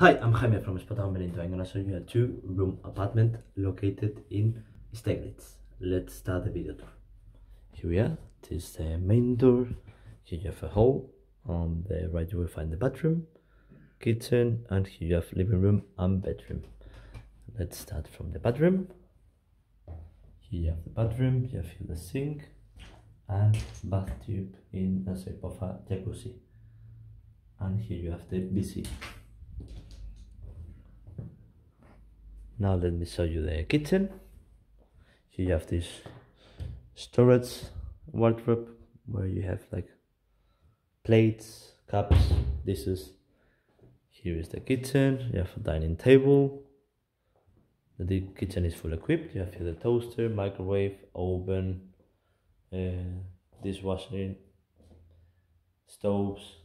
Hi, I'm Jaime from Spotahome Benito. I'm gonna show you a two-room apartment located in Steglitz. Let's start the video tour. Here we are. This is the main door. Here you have a hall. On the right you will find the bathroom, kitchen, and here you have living room and bedroom. Let's start from the bedroom. Here you have the bathroom. You have here the sink and bathtub in a shape of a jacuzzi. And here you have the WC. Now let me show you the kitchen. Here you have this storage wardrobe where you have like plates cups. Dishes here is the kitchen. You have a dining table. The kitchen is full equipped. You have here the toaster microwave oven uh, dishwasher stoves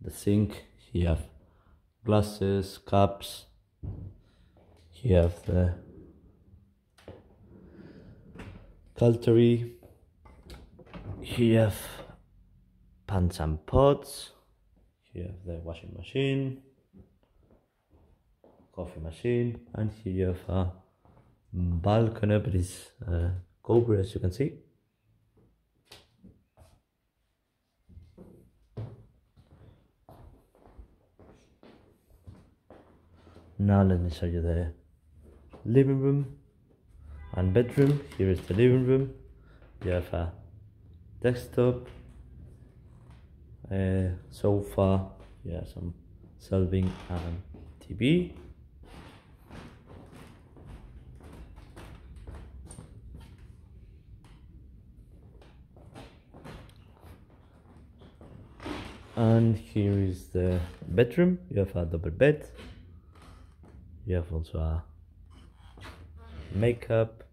the sink. You have glasses cups you have the here you have pans and pots. You have the washing machine coffee machine and here you have a balcony but it's uh, covered as you can see. Now let me show you the living room and bedroom. Here is the living room. You have a desktop a sofa. Yeah some shelving and tv and here is the bedroom. You have a double bed. You have also a makeup.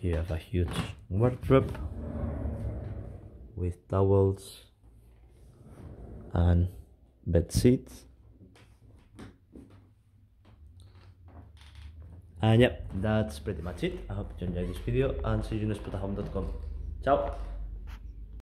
You have a huge wardrobe with towels and bed sheets. And yep that's pretty much it. I hope you enjoyed this video and see you in spotahome.com ciao